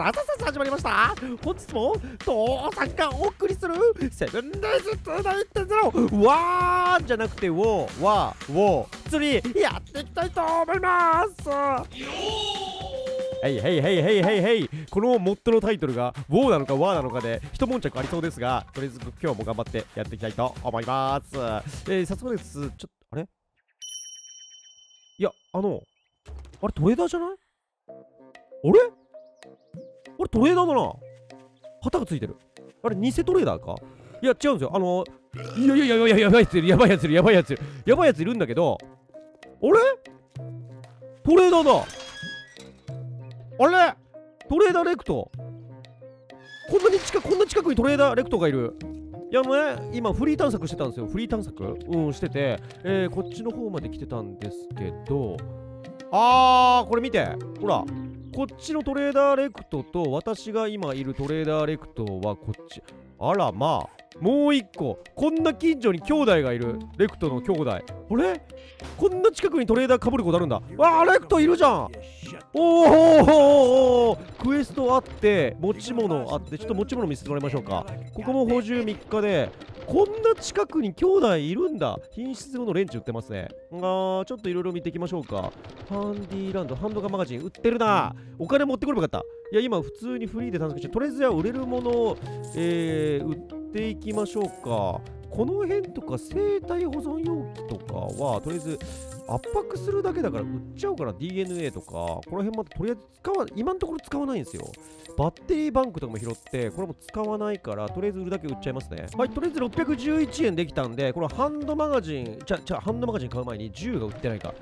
さあさあさあ始まりました本日も父さんがお送りするセブンデイズ2.0わーじゃなくてウォーワーウォー釣りやっていきたいと思いますはいはいはいはいはいはいこのモッドのタイトルがウォーなのかワーなのかで一悶着ありそうですがとりあえず今日も頑張ってやっていきたいと思いますえー、早速ですちょっとあれいやあのあれトレーダーじゃないあれあれトレーダーだな。旗がついてる。あれ偽トレーダーか？いや違うんですよ。あのいやいやいやいややばいやついる。やばいやついる。やばいやついる。やばいやついるんだけどあれ？トレーダーだ。あれ？トレーダーレクト？こんなに近くこんな近くにトレーダーレクトがいる。いやね今フリー探索してたんですよ。フリー探索？うんしてて、えー、こっちの方まで来てたんですけど。あーこれ見て。ほら。こっちのトレーダーレクトと私が今いるトレーダーレクトはこっち。あらまあもう一個。こんな近所に兄弟がいる。レクトの兄弟。あれ？こんな近くにトレーダーかぶることあるんだ。わあレクトいるじゃん。おーおクエストあって持ち物あってちょっと持ち物見せてもらいましょうか。ここも補充3日で。こんな近くに兄弟いるんだ。品質用のレンチ売ってますね。あーちょっといろいろ見ていきましょうか。ハンディランドハンドガンマガジン売ってるな。お金持ってこればよかった。いや今普通にフリーで探索してとりあえずは売れるものを、えー、売っていきましょうか。この辺とか生体保存容器とかはとりあえず圧迫するだけだから売っちゃうから DNA とかこの辺までとりあえず使わ今のところ使わないんですよ。バッテリーバンクとかも拾ってこれも使わないからとりあえず売るだけ売っちゃいますね。はいとりあえず611円できたんでこれハンドマガジンじゃじゃハンドマガジン買う前に銃が売ってないか。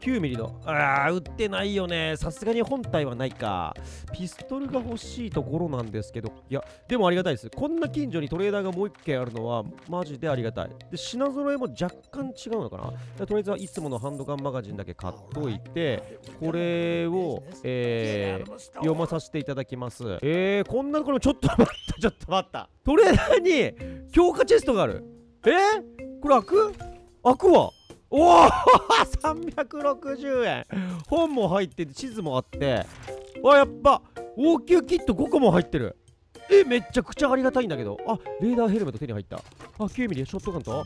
9mm の。あー売ってないよね。さすがに本体はないか。ピストルが欲しいところなんですけど。いやでもありがたいです。こんな近所にトレーダーがもう1軒あるのはマジでありがたい。で品揃えも若干違うのかな。とりあえずはいつものハンドガンマガジンだけ買っといてこれを、えー、読まさせていただきます。えー、こんなところちょっと待った ちょっと待った。トレーダーに強化チェストがある。え？ー、これ開く？開くわ。おお360 円。本も入ってて地図もあって。わやっぱ応急キット5個も入ってる。えめっちゃくちゃありがたいんだけど。あレーダーヘルメット手に入った。あ9ミリショットガンと？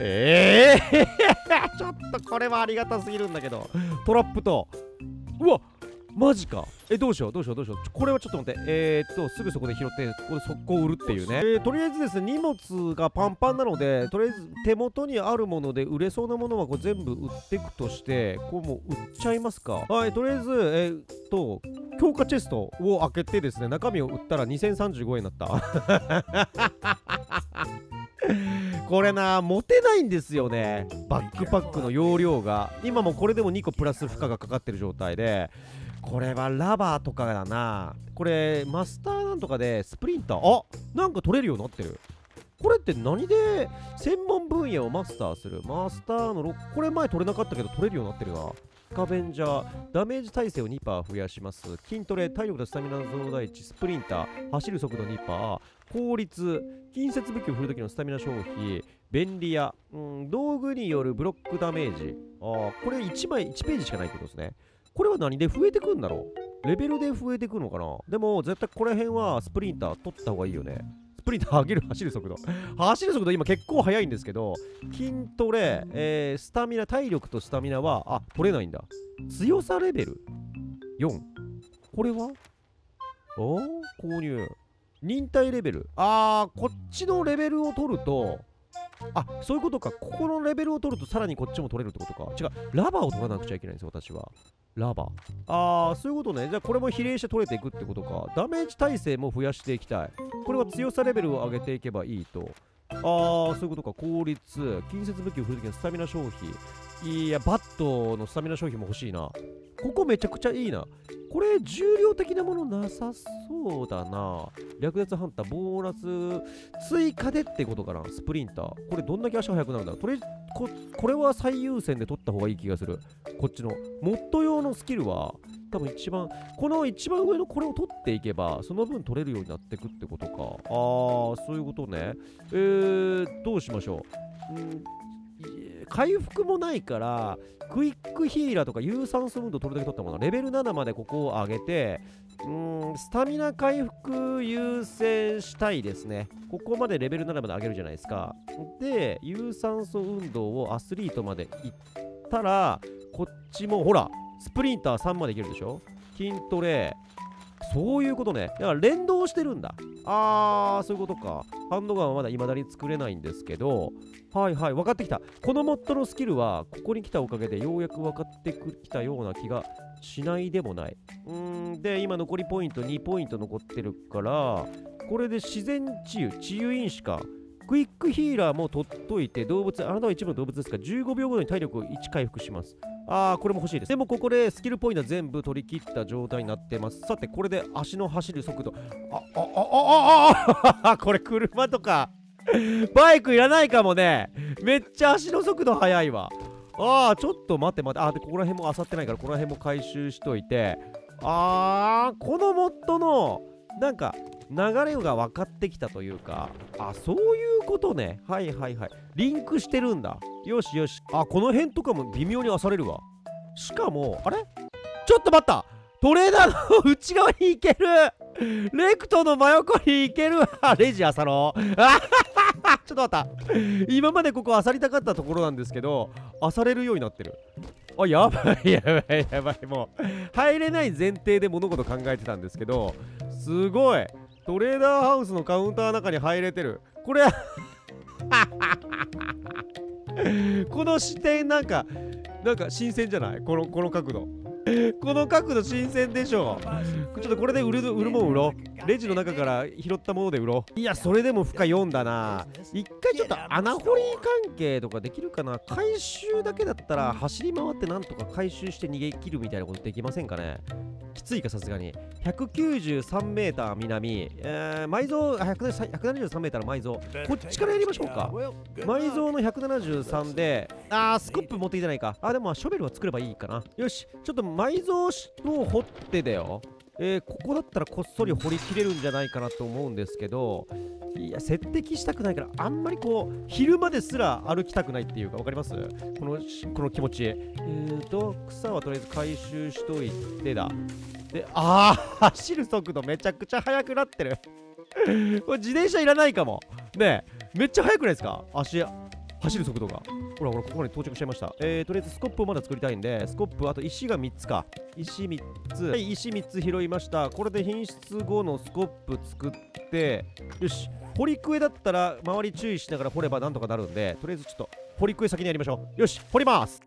ええー、ちょっとこれはありがたすぎるんだけど。トラップと。うわマジか。えどうしようどうしようどうしよう。これはちょっと待って。えー、っとすぐそこで拾ってこれ速攻売るっていうね、えー、とりあえずですね荷物がパンパンなのでとりあえず手元にあるもので売れそうなものはこれ全部売っていくとしてこうもう売っちゃいますか。はいとりあえずえー、っと強化チェストを開けてですね中身を売ったら2035円だった。これな持てないんですよね。バックパックの容量が。今もこれでも2個プラス負荷がかかってる状態で。これはラバーとかだな。これマスターなんとかでスプリンター？あなんか取れるようになってる。これって何で専門分野をマスターする？マスターの6これ前取れなかったけど取れるようになってるなスカベンジャーダメージ耐性を2%増やします。筋トレ体力とスタミナの増大値スプリンター。走る速度2%効率近接武器を振るときのスタミナ消費。便利屋、うん、道具によるブロックダメージ。あこれ1枚1ページしかないってことですね。これは何で増えてくんだろう？レベルで増えてくのかな？でも絶対この辺はスプリンター取った方がいいよね。スプリンター上げる走る速度。走る速度今結構速いんですけど筋トレ、えー、スタミナ体力とスタミナはあ取れないんだ。強さレベル。4これは？お購入。忍耐レベル。あーこっちのレベルを取るとあそういうことか。ここのレベルを取るとさらにこっちも取れるってことか。違う。ラバーを取らなくちゃいけないんですよ私は。ラバー。ああそういうことね。じゃあこれも比例して取れていくってことか。ダメージ耐性も増やしていきたい。これは強さレベルを上げていけばいいと。ああそういうことか。効率。近接武器を振る。ときのスタミナ消費。いやバットのスタミナ消費も欲しいな。ここめちゃくちゃいいな。これ重量的なものなさそうだな。略奪ハンターボーナス追加でってことかな。スプリンター。これどんだけ足速くなるんだこれここれは最優先で取った方がいい気がする。こっちの。モッド用のスキルは多分一番この一番上のこれを取っていけばその分取れるようになってくってことか。ああそういうことね。えー、どうしましょう、うん。回復もないからクイックヒーラーとか有酸素運動取るだけ取ったものレベル7までここを上げてうんスタミナ回復優先したいですねここまでレベル7まで上げるじゃないですかで有酸素運動をアスリートまで行ったらこっちもほらスプリンター3までいけるでしょ筋トレそういうことね。だから連動してるんだ。あー、そういうことか。ハンドガンはまだ未だに作れないんですけど、はいはい、分かってきた。このモッドのスキルは、ここに来たおかげでようやく分かってきたような気がしないでもない。うーん、で、今残りポイント2ポイント残ってるから、これで自然治癒、治癒因子か。クイックヒーラーも取っといて、動物、あなたは一部の動物ですか ?15 秒ごとに体力を1回復します。あー、これも欲しいです。でもここでスキルポイント全部取り切った状態になってます。さて、これで足の走る速度。あ、あ、あ、あ、あ、あ、これ車とか、バイクいらないかもね。めっちゃ足の速度速いわ。ああ、ちょっと待って待って。あ、で、ここら辺も漁ってないから、この辺も回収しといて。あー、このモッドの、なんか、流れが分かってきたというか、あ、そういうことね。はいはいはい。リンクしてるんだ。よしよし。あ、この辺とかも微妙に漁れるわ。しかも、あれ？ちょっと待ったトレーダーの内側に行けるレクトの真横に行けるわレジあさろうあちょっと待った今までここ漁りたかったところなんですけど漁れるようになってるあやばいやばいやばいもう入れない前提で物事考えてたんですけどすごいトレーダーハウスのカウンターの中に入れてる。これ この視点なんかなんか新鮮じゃない？このこの角度。この角度新鮮でしょ。ちょっとこれで売る売るもん売ろう。レジの中から拾ったもので売ろう。いやそれでも負荷4だな。一回ちょっと穴掘り関係とかできるかな。回収だけだったら走り回ってなんとか回収して逃げ切るみたいなことできませんかね。きついかさすがに。193m 南、えー、埋蔵173 m 埋蔵。こっちからやりましょうか。埋蔵の173であースコップ持ってきてないか。あでもショベルは作ればいいかな。よしちょっと埋蔵を掘ってだよ。えー、ここだったらこっそり掘りきれるんじゃないかなと思うんですけどいや設定したくないからあんまりこう昼間ですら歩きたくないっていうか分かります？このこの気持ち。えーと草はとりあえず回収しといてだ。でああ走る速度めちゃくちゃ速くなってる。これ自転車いらないかも。ねえめっちゃ速くないですか？足走る速度が。ほらほらここまで到着しちゃいました。えー、とりあえずスコップをまだ作りたいんでスコップあと石が3つか。石3つ。はい石3つ拾いました。これで品質後のスコップ作ってよし。掘りクエだったら周り注意しながら掘ればなんとかなるんでとりあえずちょっと掘りクエ先にやりましょう。よし掘ります。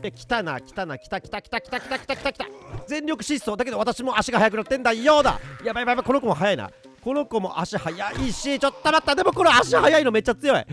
で来たな来たな来た来た来た来た来た来た来た全力疾走だけど私も足が速くなってんだ。ようだ。やばいやばいこの子も速いな。この子も足速いしちょっと待った。でもこれ足速いのめっちゃ強い。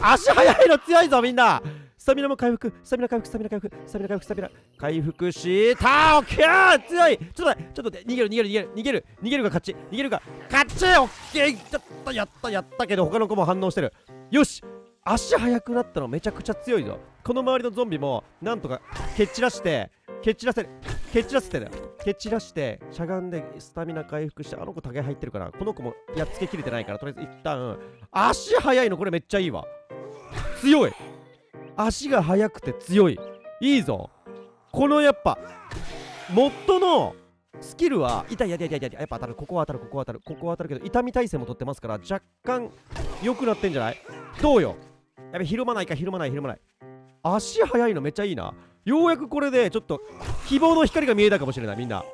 足速いの強いぞみんな。スタミナも回復。スタミナ回復。スタミナ回復。スタミナ回復。スタミナ。回復した。オッケー！強い！ちょっと待って。ちょっと待って。逃げる逃げる逃げる。逃げる。逃げるが勝ち。逃げるが。勝ち！オッケー！ちょっとやったやったけど他の子も反応してる。よし！足速くなったのめちゃくちゃ強いぞ。この周りのゾンビもなんとか蹴散らして蹴散らせる。蹴散らせてる蹴散らしてしゃがんでスタミナ回復してあの子竹入ってるからこの子もやっつけきれてないからとりあえず一旦足速いのこれめっちゃいいわ。強い。足が速くて強い。いいぞ。このやっぱモッドのスキルは痛い痛い痛い痛いやっぱ当たる。ここは当たるここは当たる。ここは当たるけど痛み耐性も取ってますから若干良くなってんじゃない？どうよ。やべひるまないかひるまないひるまない。足速いのめっちゃいいな。ようやくこれでちょっと希望の光が見えたかもしれないみんな。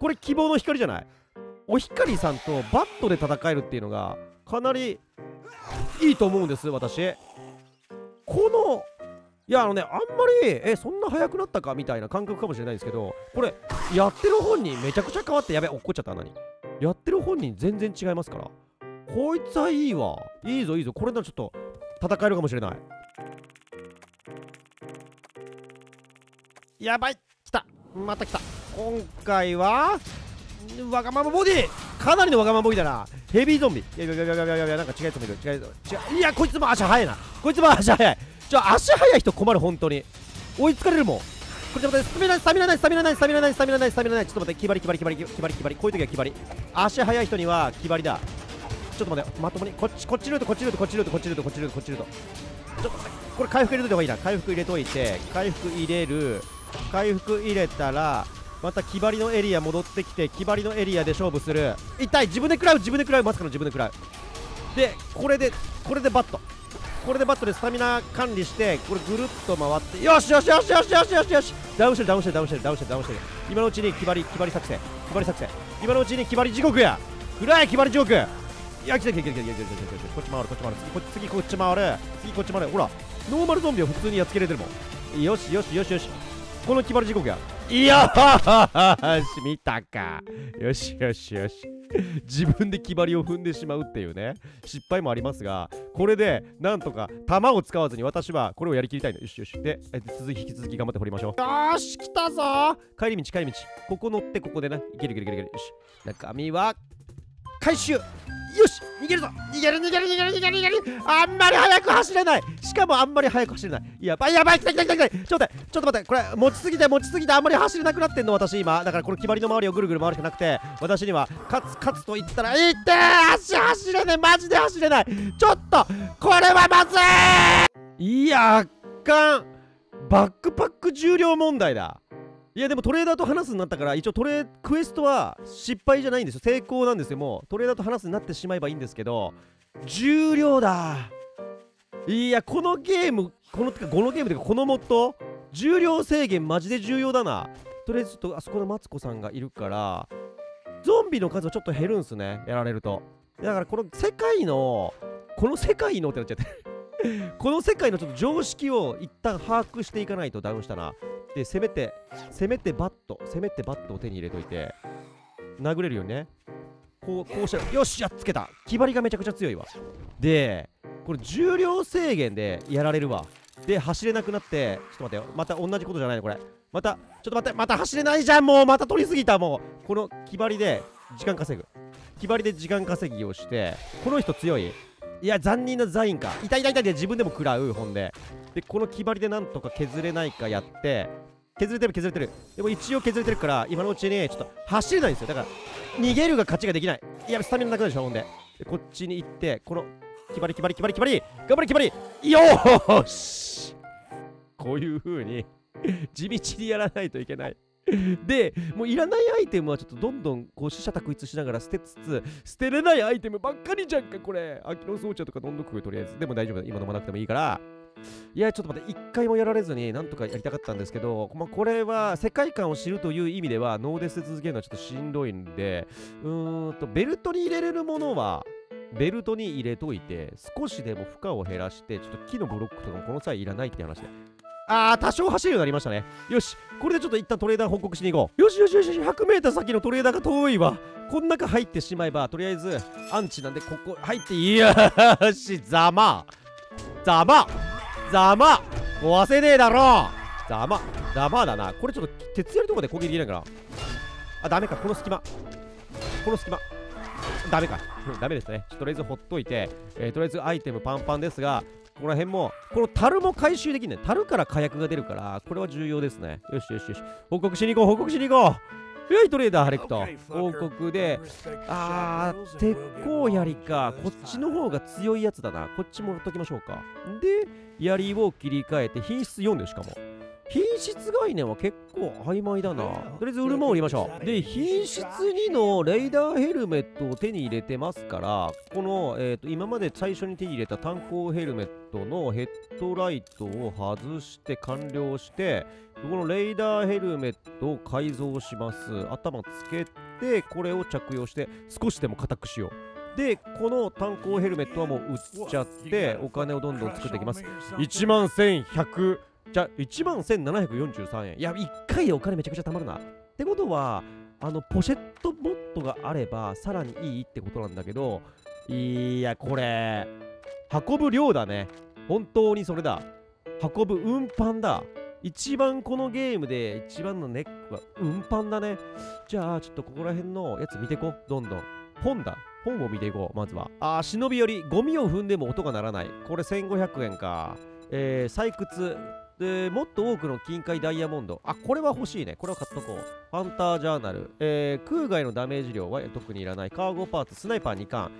これ希望の光じゃない？おひかりさんとバットで戦えるっていうのがかなりいいと思うんです私。このいやあのねあんまりえそんな速くなったかみたいな感覚かもしれないですけどこれやってる本人めちゃくちゃ変わってやべ落っこっちゃった何やってる本人全然違いますから。こいつはいいわ。いいぞいいぞ。これならちょっと戦えるかもしれない。やばい。来た。また来た。今回はわがままボディ。かなりのわがままボディだな。ヘビーゾンビ。いやいやいやいやいやいやなんか違うやつもいる。違う違ういやこいつも足速いな。こいつも足速い。ちょ足速い人困る本当に。追いつかれるもん。これちょっと待ってスタミナスタミナないスタミナないスタミナないスタミナないスタミナない。ちょっと待って。決まり決まり決まり決まり決まり。こういう時は決まり。足速い人には決まりだ。ちょっと待って。まともに。こっちこっちルートこっちルートこっちルートこっちルートこっちルートこっちルート。ちょっとこれ回復入れといた方がいいな。回復入れといて回復入れる回復入れたらまた木張りのエリア戻ってきて木張りのエリアで勝負する。痛い自分で食らう？自分で食らう？まさかの自分で食らう。でこれでこれでバット。これでバットでスタミナ管理してこれぐるっと回ってよしよしよしよしよしよしよし。ダウンしてるダウンしてるダウンしてるダウンしてるダウンしてる。今のうちに木張り木張り作戦。木張り作戦。今のうちに木張り地獄や。暗い木張り地獄。いや来た来た来た来た来た来た来たこっち回るこっち回る。次こ次こっち回る。次こっち回る。ほらノーマルゾンビを普通にやっつけれてるもん。よしよしよしよし。この木張り地獄や。いやーし見たか。よしよしよし。自分で木張りを踏んでしまうっていうね。失敗もありますがこれでなんとか弾を使わずに私はこれをやりきりたいの。よしよし。でえ続き引き続き頑張って掘りましょう。よーし来たぞ。帰り道帰り道。ここ乗ってここでねいけるいけるいけるいける。よし。中身は回収よし逃げるぞ。逃げる逃げる逃げる逃げる逃げる。あんまり速く走れない。しかもあんまり速く走れない。やばいやばい来た来た来た来た。ちょっと待ってちょっと待って。これ持ちすぎて持ちすぎてあんまり走れなくなってんの私今。だからこの決まりの周りをぐるぐる回るしかなくて私には勝つ勝つと言ったらいって足走れないマジで走れない。ちょっとこれはまずい。いやあかん。バックパック重量問題だ。いやでもトレーダーと話すになったから一応トレクエストは失敗じゃないんですよ。成功なんですよ。もうトレーダーと話すになってしまえばいいんですけど重量だ。いやこのゲームこのてかこのゲームてかこのモッド重量制限マジで重要だな。とりあえずちょっとあそこのマツコさんがいるからゾンビの数はちょっと減るんすね。やられると。だからこの世界のこの世界のってなっちゃって。この世界のちょっと常識を一旦把握していかないとダウンしたな。で、せめて、せめてバット、せめてバットを手に入れといて、殴れるようにね。こう、こうした、よし、やっつけた気張りがめちゃくちゃ強いわ。で、これ重量制限でやられるわ。で、走れなくなって、ちょっと待ってよ。また同じことじゃないの、これ。また、ちょっと待って、また走れないじゃん、もうまた取りすぎた、もう。この気張りで時間稼ぐ。気張りで時間稼ぎをして、この人強い。いや、残忍なザインか。痛い痛い痛いで自分でも食らう、ほんで。で、この木張りでなんとか削れないかやって、削れてる削れてる。でも一応削れてるから、今のうちにちょっと走れないんですよ。だから、逃げるが勝ちができない。いや、スタミナなくなるでしょ、ほんで。でこっちに行って、この、木張り木張り木張り木張り頑張れ木張りよーしこういう風に地道にやらないといけない。で、もういらないアイテムはちょっとどんどんこう死者択一しながら捨てつつ、捨てれないアイテムばっかりじゃんか、これ。秋の装置とかどんどん食う、とりあえず。でも大丈夫だ。今飲まなくてもいいから。いや、ちょっと待って、一回もやられずになんとかやりたかったんですけど、まあ、これは世界観を知るという意味では、ノーデス続けるのはちょっとしんどいんで、うーんと、ベルトに入れれるものは、ベルトに入れといて、少しでも負荷を減らして、ちょっと木のブロックとかもこの際いらないって話で。あー、多少走るようになりましたね。よし、これでちょっと一旦トレーダー報告しに行こう。よしよしよし、100メーター先のトレーダーが遠いわ。こん中入ってしまえば、とりあえず、アンチなんで、ここ入って、いやーし、ざまざまざま壊せねえだろざまざまだな。これちょっと鉄やるとこで攻撃できないから。あ、ダメか。この隙間。この隙間。ダメか。ダメですね。とりあえずほっといて、えー、とりあえずアイテムパンパンですが、この辺も、この樽も回収できんね樽から火薬が出るから、これは重要ですね。よしよしよし。報告しに行こう、報告しに行こうはい、トレーダー、ハレクト。報告で、あー、鉄鋼槍か。こっちの方が強いやつだな。こっちもらっときましょうか。で、槍を切り替えて、品質4でしかも。品質概念は結構曖昧だな。とりあえず売るもん売りましょう。で、品質2のレーダーヘルメットを手に入れてますから、この、えーと、今まで最初に手に入れた炭鉱ヘルメットのヘッドライトを外して完了して、このレーダーヘルメットを改造します。頭つけて、これを着用して少しでも硬くしよう。で、この炭鉱ヘルメットはもう売っちゃって、お金をどんどん作っていきます。1万1100じゃあ、1万1743円。いや、1回でお金めちゃくちゃ貯まるな。ってことは、あの、ポシェットボットがあれば、さらにいいってことなんだけど、いや、これ、運ぶ量だね。本当にそれだ。運ぶ運搬だ。一番このゲームで一番のネックは運搬だね。じゃあ、ちょっとここら辺のやつ見ていこう。どんどん。本だ。本を見ていこう。まずは。あー、忍びより、ゴミを踏んでも音が鳴らない。これ1500円か。えー、採掘。で、もっと多くの金塊ダイヤモンド。あ、これは欲しいね。これは買っとこう。ファンタージャーナル。えー、空外のダメージ量は特にいらない。カーゴパーツ、スナイパー2巻。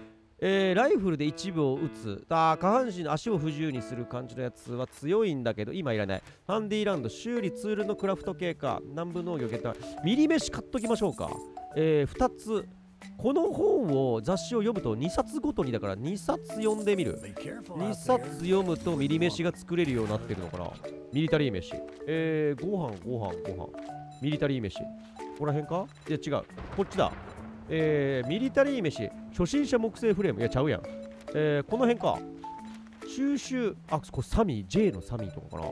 えーライフルで一部を撃つあー下半身の足を不自由にする感じのやつは強いんだけど今いらないハンディランド修理ツールのクラフト系か南部農業系かミリ飯買っときましょうかえー、2つこの本を雑誌を読むと2冊ごとにだから2冊読んでみる。2冊読むとミリ飯が作れるようになってるのかな。ミリタリー飯。えー、ご飯ご飯ご飯。ミリタリー飯。ここら辺か？いや違う。こっちだ。えー、ミリタリー飯。初心者木製フレーム。いやちゃうやん。えー、この辺か。収集。あこれサミー。J のサミーとかかな。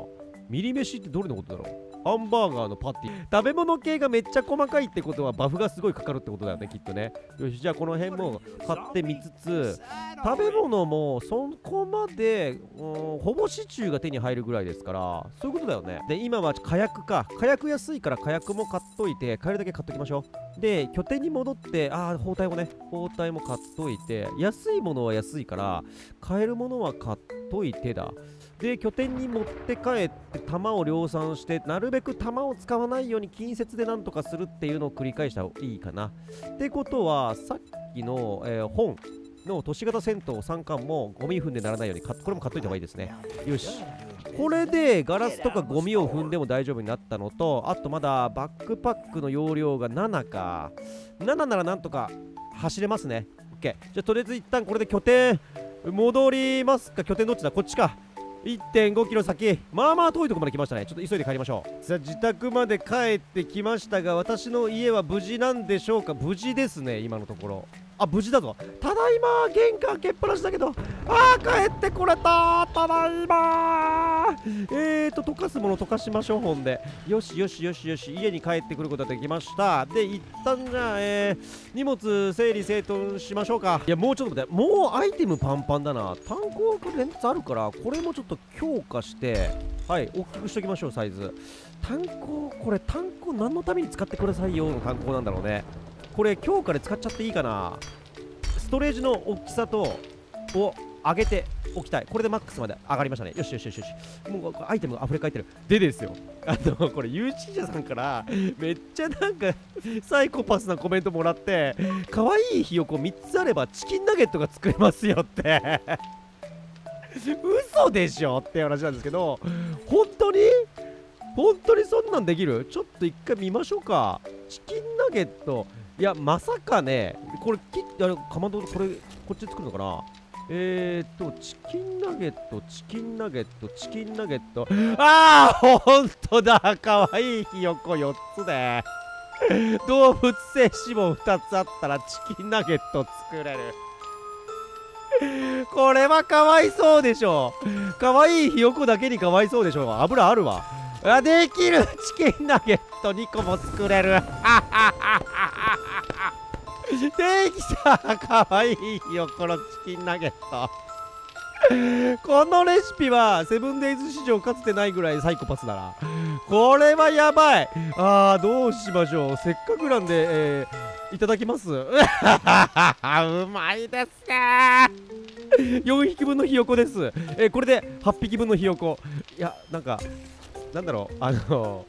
ミリ飯ってどれのことだろう？ハンバーガーのパティ食べ物系がめっちゃ細かいってことはバフがすごいかかるってことだよねきっとね。よしじゃあこの辺も買ってみつつ食べ物もそこまで、うん、ほぼシチューが手に入るぐらいですからそういうことだよね。で今は火薬か。火薬安いから火薬も買っといて買えるだけ買っときましょう。で拠点に戻ってああ包帯もね。包帯も買っといて安いものは安いから買えるものは買っといてだ。で拠点に持って帰って弾を量産してなるべく弾を使わないように近接でなんとかするっていうのを繰り返した方がいいかな。ってことはさっきの、えー本の都市型戦闘3巻もゴミ踏んでならないようにかこれも買っといた方がいいですね。よし。これでガラスとかゴミを踏んでも大丈夫になったのとあとまだバックパックの容量が7か。7ならなんとか走れますね。OK じゃあとりあえず一旦これで拠点戻りますか？拠点どっちだ？こっちか。1.5キロ先。まあまあ遠いところまで来ましたね。ちょっと急いで帰りましょう。さあ自宅まで帰ってきましたが私の家は無事なんでしょうか？無事ですね今のところ。あ無事だぞ。ただいま玄関開けっぱなしだけど。あー帰ってこれたただいまえーと溶かすもの溶かしましょうほんで。よしよしよしよし。家に帰ってくることができました。で一旦じゃあえー、荷物整理整頓しましょうか。いやもうちょっと待って。もうアイテムパンパンだな。炭鉱連発あるからこれもちょっと強化して。はい大きくしときましょうサイズ。炭鉱これ炭鉱何のために使ってくださいよの炭鉱なんだろうね。これ強化で使っちゃっていいかな。ストレージの大きさとを上げておきたい。これでマックスまで上がりましたね。よしよしよしよし。もうアイテムが溢れ返ってる。でですよ。あのこれ YouTuber さんからめっちゃなんかサイコパスなコメントもらって可愛いひよこ3つあればチキンナゲットが作れますよって。嘘でしょ？って話なんですけど本当に？本当にそんなんできる？ちょっと一回見ましょうか。チキンナゲット。いやまさかね。これ切ってあれかまどこれこっちで作るのかな？えーっとチキンナゲットチキンナゲットチキンナゲット。ああほんとだ。かわいいひよこ4つで。動物性脂肪2つあったらチキンナゲット作れる。これはかわいそうでしょ。かわいいひよこだけにかわいそうでしょ。油あるわ。あできる。チキンナゲット2個も作れる。あははできた。かわいいよこのチキンナゲット。このレシピはセブンデイズ史上かつてないぐらいサイコパスだな。これはやばい。あーどうしましょう。せっかくなんで、えー、いただきます。うまいですね。4匹分のひよこです、えーこれで8匹分のひよこ。いやなんかなんだろう。あの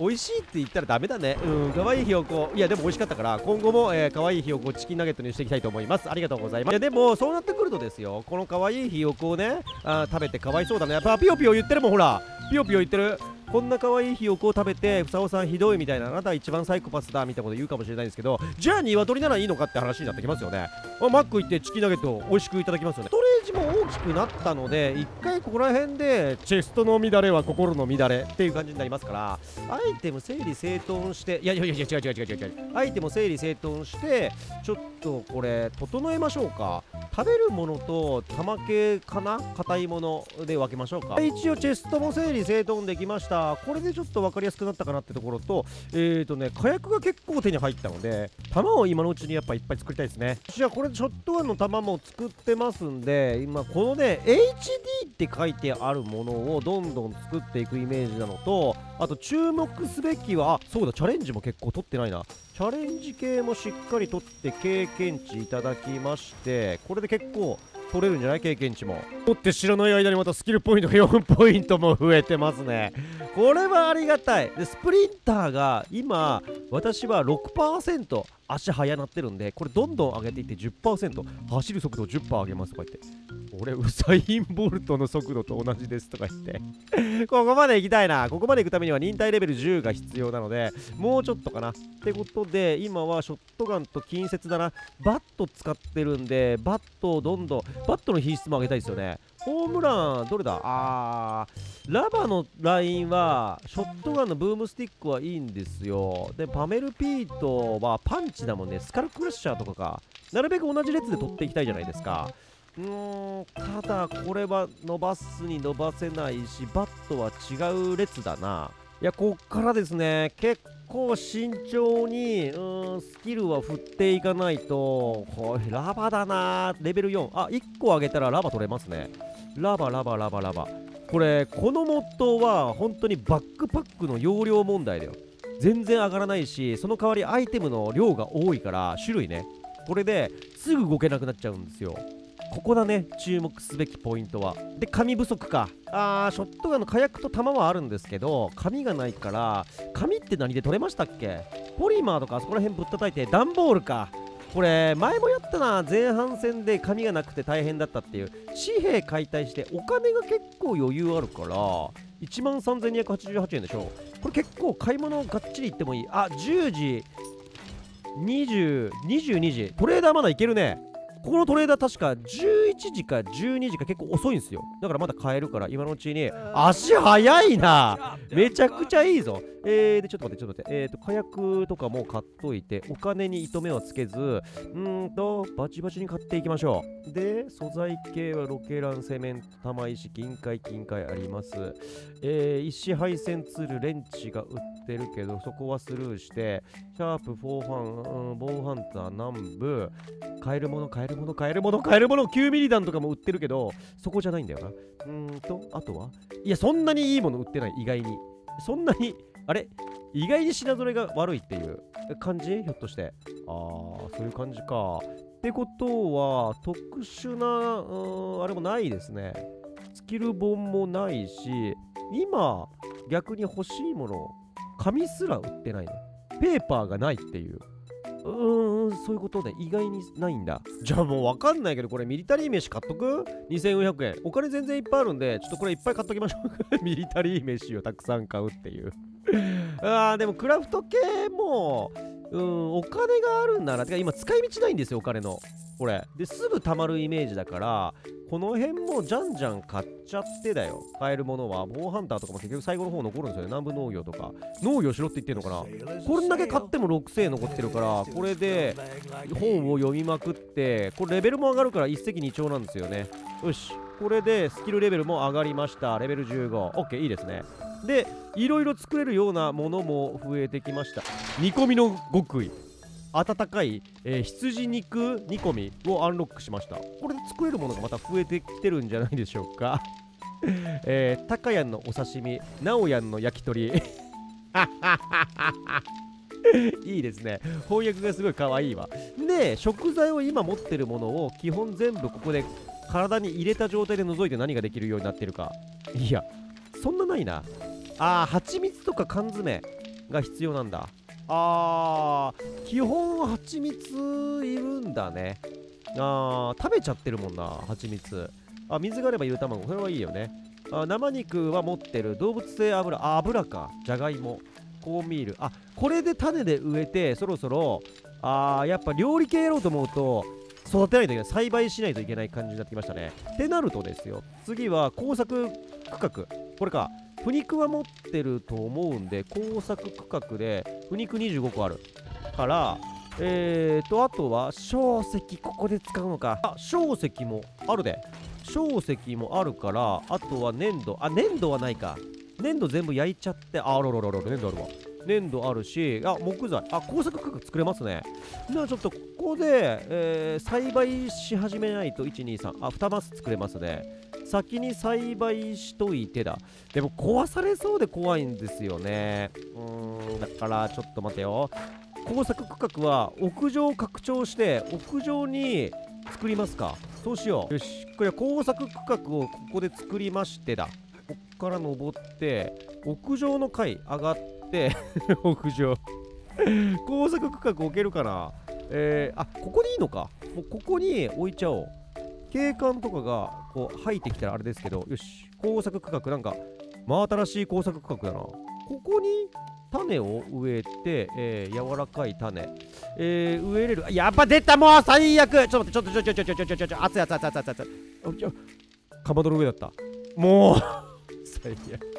美味しいって言ったらダメだね。うん可愛いひよこ。いやでも美味しかったから今後も、えー、可愛いひよこをチキンナゲットにしていきたいと思います。ありがとうございます。いやでもそうなってくるとですよこの可愛いひよこをねあ食べてかわいそうだね。やっぱピヨピヨ言ってるもんほら。ピヨピヨ言ってる。こんな可愛いひよこを食べてふさおさんひどいみたいなあなたは一番サイコパスだみたいなこと言うかもしれないんですけどじゃあ鶏ならいいのかって話になってきますよね。マック行ってチキンナゲットを美味しくいただきますよね。ストレージも大きくなったので一回ここら辺でチェストの乱れは心の乱れっていう感じになりますからアイテム整理整頓していやいやいや違う違う違う違う違うアイテム整理整頓してちょっとこれ整えましょうか。食べるものと玉系かな？硬いもので分けましょうか。一応チェストも整理整頓できました。これでちょっと分かりやすくなったかなってところとえーとね火薬が結構手に入ったので弾を今のうちにやっぱいっぱい作りたいですね。じゃあこれショットガンの弾も作ってますんで今このね HD って書いてあるものをどんどん作っていくイメージなのとあと注目すべきはあそうだチャレンジも結構取ってないな。チャレンジ系もしっかり取って経験値いただきましてこれで結構取れるんじゃない？経験値も。取って知らない間にまたスキルポイントが4ポイントも増えてますね。これはありがたい。でスプリンターが今私は6%足速なってるんでこれどんどん上げていって10%走る速度を10%上げますとか言って。俺ウサイン・ボルトの速度と同じですとか言って。ここまで行きたいな。ここまで行くためには忍耐レベル10が必要なのでもうちょっとかな。ってことで今はショットガンと近接だな。バット使ってるんでバットをどんどんバットの品質も上げたいですよね。ホームランどれだ？あーラバのラインはショットガンのブームスティックはいいんですよ。でパメルピートはパンチだもんね。スカルクラッシャーとかか。なるべく同じ列で取っていきたいじゃないですか。うーんただこれは伸ばすに伸ばせないしバットは違う列だな。いやこっからですね。結構慎重にうーんスキルは振っていかないとこれラバだなレベル4あ1個上げたらラバ取れますね。ラバラバラバラバ。これこのモッドは本当にバックパックの容量問題だよ。全然上がらないしその代わりアイテムの量が多いから種類ね。これですぐ動けなくなっちゃうんですよ。ここだね注目すべきポイントは。で紙不足か。あーショットガンの火薬と弾はあるんですけど紙がないから紙って何で取れましたっけ？ポリマーとかあそこら辺ぶったたいて段ボールか。これ前もやったな前半戦で紙がなくて大変だったっていう。紙幣解体してお金が結構余裕あるから1万3288円でしょ。これ結構買い物がっちり行ってもいい。あ10時20、22時。トレーダーまだいけるね。ここのトレーダー確か11時か12時か結構遅いんですよ。だからまだ買えるから今のうちに。足速いな。めちゃくちゃいいぞえー、でちょっと待ってちょっと待って。えーと火薬とかも買っといてお金に糸目をつけずうーんとバチバチに買っていきましょう。で素材系はロケランセメント玉石銀塊金塊あります。えー、石配線ツールレンチが売ってるけどそこはスルーしてシャープ4ファン、うん、ボウハンター南部買えるもの買えるもの買えるもの買えるもの9ミリ弾とかも売ってるけどそこじゃないんだよな。うーんとあとはいやそんなにいいもの売ってない意外に。そんなにあれ？意外に品ぞれが悪いっていう感じ？ひょっとして。あーそういう感じか。ってことは特殊なうんあれもないですね。スキル本もないし今逆に欲しいもの紙すら売ってないのペーパーがないっていう。うーんそういうことで意外にないんだ。じゃあもうわかんないけどこれミリタリー飯買っとく ?2400 円。お金全然いっぱいあるんでちょっとこれいっぱい買っときましょう。ミリタリー飯をたくさん買うっていう。あでもクラフト系もうんお金があるんな。らてか今使い道ないんですよお金の。これ。ですぐ貯まるイメージだからこの辺もじゃんじゃん買っちゃってだよ。買えるものは防ハンターとかも結局最後の方残るんですよね。南部農業とか。農業しろって言ってるのかな。こんだけ買っても6000残ってるからこれで本を読みまくってこれレベルも上がるから一石二鳥なんですよね。よし。これでスキルレベルも上がりました。レベル 15OK いいですね。でいろいろ作れるようなものも増えてきました。煮込みの極意。温かい、えー羊肉煮込みをアンロックしました。これで作れるものがまた増えてきてるんじゃないでしょうか。えー、タカヤンのお刺身ナオヤンの焼き鳥。いいですね。翻訳がすごい可愛いわ。で食材を今持ってるものを基本全部ここで体に入れた状態で覗いて何ができるようになってるか。いやそんなないな。あー蜂蜜とか缶詰が必要なんだ。あー基本蜂蜜いるんだね。あー食べちゃってるもんな蜂蜜。あ水があればゆる卵。これはいいよね。あ生肉は持ってる。動物性油。あ油か。じゃがいも。コーンミールあこれで種で植えてそろそろあーやっぱ料理系やろうと思うと育てないといけない栽培しないといけない感じになってきましたね。ってなるとですよ次は工作区画。これか腐肉は持ってると思うんで工作区画で腐肉25個ある。からえーとあとは小石ここで使うのか。あ小石もあるで。小石もあるからあとは粘土。あ粘土はないか。粘土全部焼いちゃってああらららら粘土あるわ。粘土あるしあ木材。あ工作区画作れますね。じゃあちょっとここで、えー栽培し始めないと123あ2マス作れますね。先に栽培しといてだ。でも壊されそうで怖いんですよね。うーん。だからちょっと待てよ。工作区画は屋上拡張して屋上に作りますか。そうしよう。よし。これは工作区画をここで作りましてだ。こっから登って屋上の階上がってって 屋上。工作区画置けるかなえー、あここにいいのか。もうここに置いちゃおう。景観とかがこう入ってきたらあれですけど。よし。工作区画なんか真新しい工作区画だな。ここに種を植えて、えー、柔らかい種、えー、植えれる。やっぱ出たもう最悪。ちょっと待ってちょっとちょっとちょっとちょっとちょっと熱い熱い熱いちょ熱い。かまどの上だった。もう 最悪。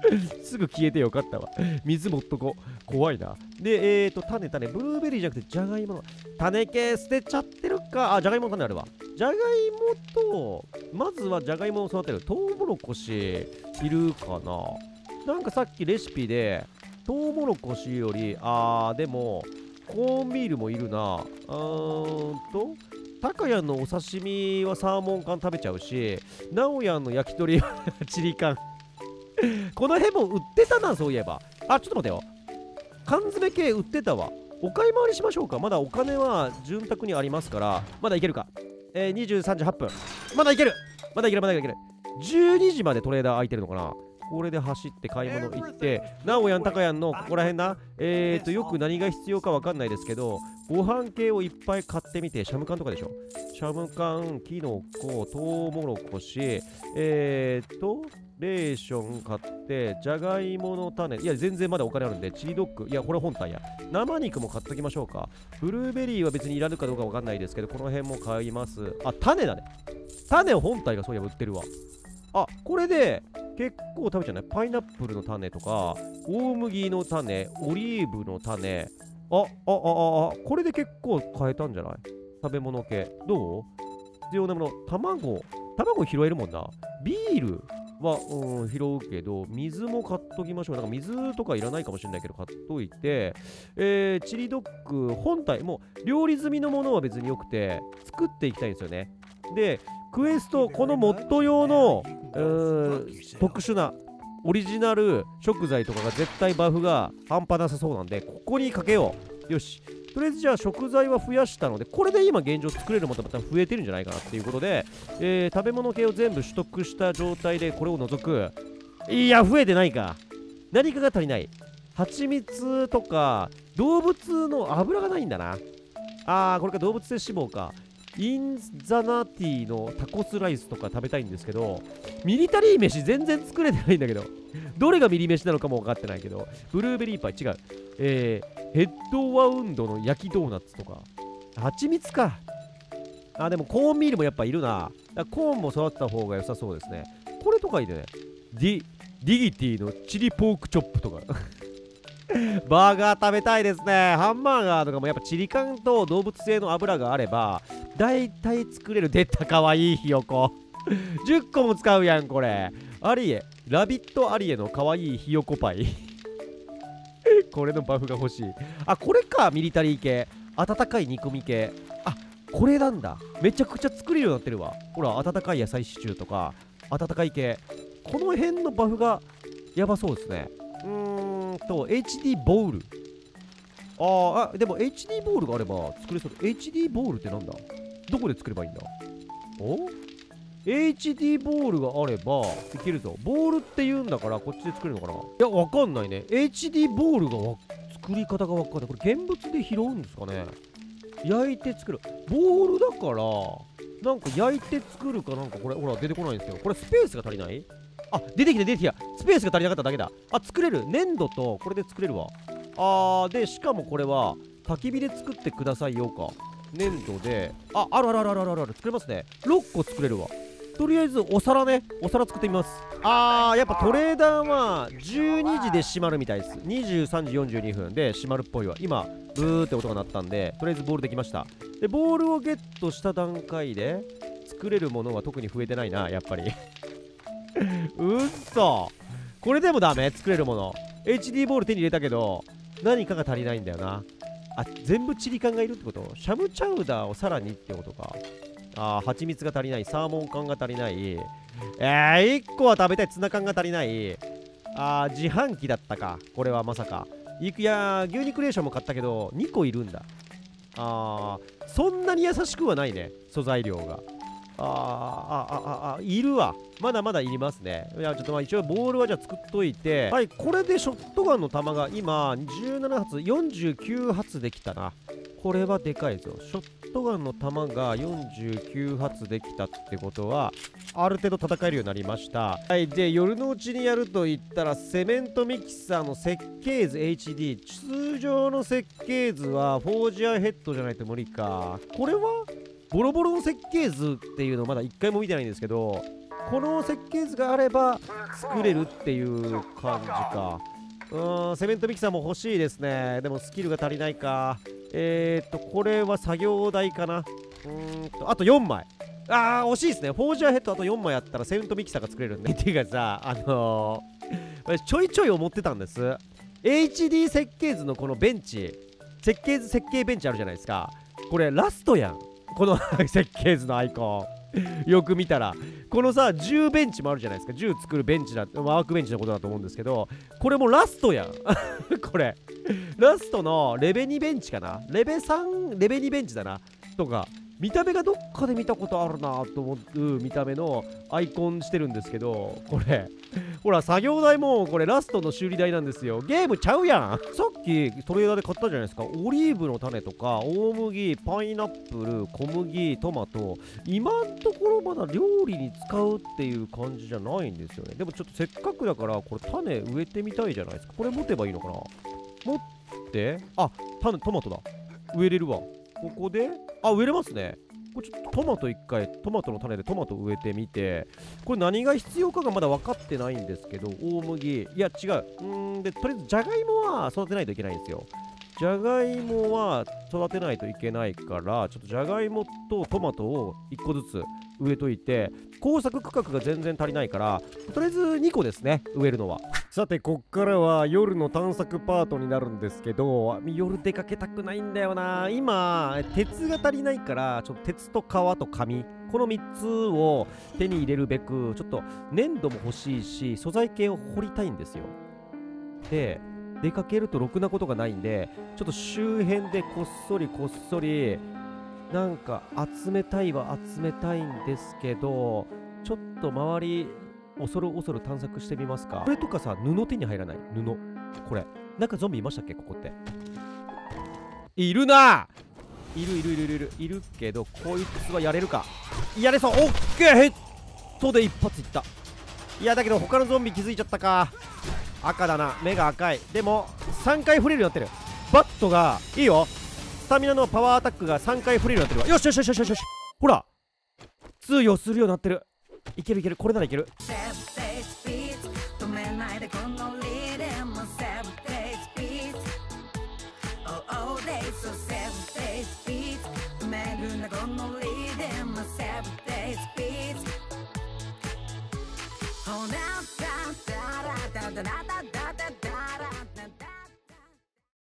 すぐ消えてよかったわ。水持っとこ。怖いな。で、えーと、種、種。ブルーベリーじゃなくて、じゃがいもの。種系捨てちゃってるか。あ、じゃがいもの種あるわ。じゃがいもと、まずはじゃがいもを育てる。トウモロコシ、いるかななんかさっきレシピで、トウモロコシより、あー、でも、コーンミールもいるな。うーんと、高谷のお刺身はサーモン缶食べちゃうし、直哉の焼き鳥は チリ缶。この辺も売ってたな、そういえば。あ、ちょっと待ってよ。缶詰系売ってたわ。お買い回りしましょうか。まだお金は潤沢にありますから、まだいけるか。えー、23時8分。まだいけるまだいける、まだいける。12時までトレーダー空いてるのかなこれで走って買い物行って、なおやん、たかやんのここら辺な、えーと、よく何が必要かわかんないですけど、ご飯系をいっぱい買ってみて、シャム缶とかでしょ。シャム缶、キノコ、トウモロコシ、えーと、レーション買って、じゃがいもの種、いや、全然まだお金あるんで、チリドッグ、いや、これ本体や。生肉も買っておきましょうか。ブルーベリーは別にいらぬかどうかわかんないですけど、この辺も買います。あ、種だね。種を本体がそういえば売ってるわ。あ、これで結構食べちゃうね。パイナップルの種とか、大麦の種、オリーブの種。あ、あ、あ、あ、これで結構買えたんじゃない？食べ物系。どう？必要なもの。卵。卵拾えるもんな。ビールは、うん、拾うけど、水も買っときましょう。なんか水とかいらないかもしれないけど、買っといて、えー、チリドッグ本体、もう料理済みのものは別によくて、作っていきたいんですよね。で、クエスト、このモッド用の特殊なオリジナル食材とかが絶対バフが半端なさそうなんで、ここにかけよう。よし。とりあえずじゃあ食材は増やしたので、これで今現状作れるものまた増えてるんじゃないかなっていうことで、えー、食べ物系を全部取得した状態でこれを除く。いや、増えてないか。何かが足りない。蜂蜜とか、動物の油がないんだな。あー、これか動物性脂肪か。インザナティのタコスライスとか食べたいんですけど、ミリタリー飯全然作れてないんだけど、どれがミリ飯なのかも分かってないけど、ブルーベリーパイ違う。えー、ヘッドワウンドの焼きドーナツとか、蜂蜜か。あ、でもコーンミールもやっぱいるな。コーンも育った方が良さそうですね。これとかいいね。ディ、ディギティのチリポークチョップとか。バーガー食べたいですね。ハンバーガーとかもやっぱチリ缶と動物性の油があれば、大体作れる。出たかわいいひよこ。10個も使うやん、これ。アリエ。ラビットアリエのかわいいひよこパイ。これのバフが欲しい。あ、これか、ミリタリー系。温かい煮込み系。あ、これなんだ。めちゃくちゃ作れるようになってるわ。ほら、温かい野菜シチューとか、温かい系。この辺のバフがやばそうですね。うーんと、HD ボール。ああ、でも HD ボールがあれば作れそう。HD ボールってなんだ？どこで作ればいいんだ？お？HD ボールがあればいけるぞ。ボールって言うんだからこっちで作れるのかな？いや、わかんないね。HD ボールが作り方がわかんない。これ現物で拾うんですかね？焼いて作る。ボールだから、なんか焼いて作るかなんかこれ、ほら出てこないんですけど、これスペースが足りない？あ、出てきた出てきた。スペースが足りなかっただけだ。あ、作れる。粘土とこれで作れるわ。あー、で、しかもこれは焚き火で作ってくださいよか。粘土で、あ、あるあるあるあるあるある。作れますね。6個作れるわ。とりあえずお皿ね。お皿作ってみます。あー、やっぱトレーダーは12時で閉まるみたいです。23時42分で閉まるっぽいわ。今、ブーって音が鳴ったんで、とりあえずボールできました。で、ボールをゲットした段階で、作れるものは特に増えてないな、やっぱりうっそこれでもダメ？作れるもの。HD ボール手に入れたけど、何かが足りないんだよな。あ、全部チリ缶がいるってこと？シャムチャウダーをさらにってことか。あー、蜂蜜が足りない。サーモン缶が足りない。えー、1個は食べたい。ツナ缶が足りない。あー、自販機だったか。これはまさか。いや牛肉レーションも買ったけど、2個いるんだ。あー、そんなに優しくはないね。素材量が。あーああああいるわ。まだまだいりますね。いやちょっとまあ一応ボールはじゃあ作っといて。はいこれでショットガンの弾が今17発49発できたな。これはでかいぞ。ショットガンの弾が49発できたってことはある程度戦えるようになりました。はいで夜のうちにやると言ったらセメントミキサーの設計図 HD 通常の設計図はフォージアヘッドじゃないと無理か。これはボロボロの設計図っていうのをまだ一回も見てないんですけどこの設計図があれば作れるっていう感じか。うーんセメントミキサーも欲しいですね。でもスキルが足りないか。えー、っとこれは作業台かな。うーんとあと4枚。あー惜しいですね。フォージャーヘッドあと4枚あったらセメントミキサーが作れるんで。っていうかさあのー、ちょいちょい思ってたんです。HD 設計図のこのベンチ。設計図設計ベンチあるじゃないですか。これラストやん。この設計図のアイコン。よく見たらこのさ10ベンチもあるじゃないですか。10作るベンチだワークベンチのことだと思うんですけどこれもラストや。ん これ。ラストのレベ2ベンチかな？レベ3レベ2ベンチだな？とか見た目がどっかで見たことあるなと思う見た目のアイコンしてるんですけどこれ。ほら作業台もこれラストの修理台なんですよ。ゲームちゃうやん。さっきトレーダーで買ったじゃないですか。オリーブの種とか大麦パイナップル小麦トマト。今んところまだ料理に使うっていう感じじゃないんですよね。でもちょっとせっかくだからこれ種植えてみたいじゃないですか。これ持てばいいのかな。持って。あ種トマトだ。植えれるわ。ここで？あ植えれますね。これちょっとトマト1回トマトの種でトマト植えてみてこれ何が必要かがまだ分かってないんですけど大麦。いや違う。うーんでとりあえずじゃがいもは育てないといけないんですよ。じゃがいもは育てないといけないからちょっとじゃがいもとトマトを1個ずつ植えといて工作区画が全然足りないからとりあえず2個ですね植えるのは。さてこっからは夜の探索パートになるんですけど夜出かけたくないんだよな。今鉄が足りないからちょっと鉄と革と紙。この3つを手に入れるべくちょっと粘土も欲しいし素材系を掘りたいんですよ。で出かけるとろくなことがないんでちょっと周辺でこっそりこっそりなんか集めたいは集めたいんですけどちょっと周り恐る恐る探索してみますか。これとかさ布手に入らない？布。これ。なんかゾンビいましたっけ？ここって。いるな！いるいるいるいる。いるいるけどこいつはやれるか？やれそう！オッケー！ヘッドで一発いった。いやだけど他のゾンビ気づいちゃったか。赤だな。目が赤い。でも3回触れるようになってる。バットがいいよ。スタミナのパワーアタックが3回触れるようになってるわ。よしよしよしよしよし。ほら。通用するようになってる。いけるいける。これならいける。nada,